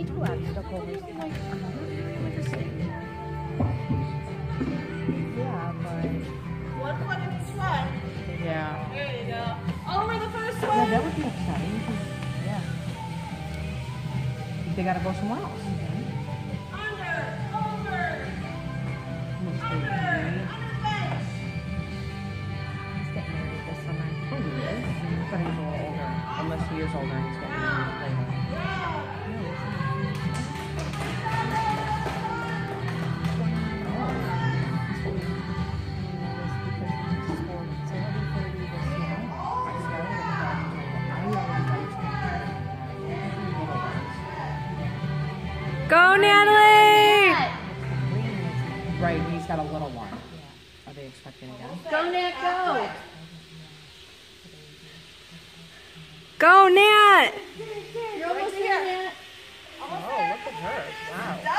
Two stuck over like the same. Yeah, but One foot in each one. Yeah. There you go. Over the first one. Yeah, that would be upsetting. Yeah. They gotta go somewhere else. Under. Over. Under. Under the bench. he's getting married this summer. Oh, he is? But he's a little older. Unless he is older he's getting Go, Natalie! Right, he's got a little one. Are they expecting again? Go, Nat, go! Go, Nat! You're almost here. Oh, look at her. Wow.